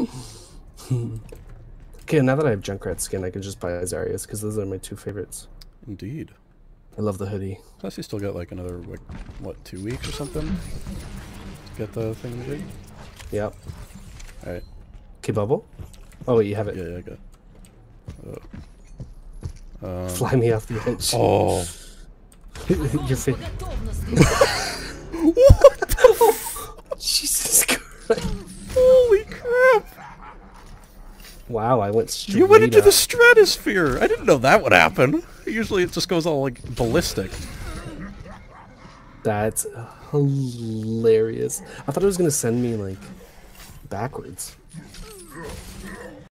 okay, now that I have Junkrat skin, I can just buy Zarya's because those are my two favorites. Indeed. I love the hoodie. Plus, you still got like another like what two weeks or something to get the thing big. Yep. All right. Okay, bubble. Oh wait, you have it. Yeah, yeah, I got. It. Uh, um, Fly me off the edge. oh. Your face. Wow, I went straight You went into up. the stratosphere! I didn't know that would happen. Usually it just goes all like ballistic. That's hilarious. I thought it was gonna send me like backwards.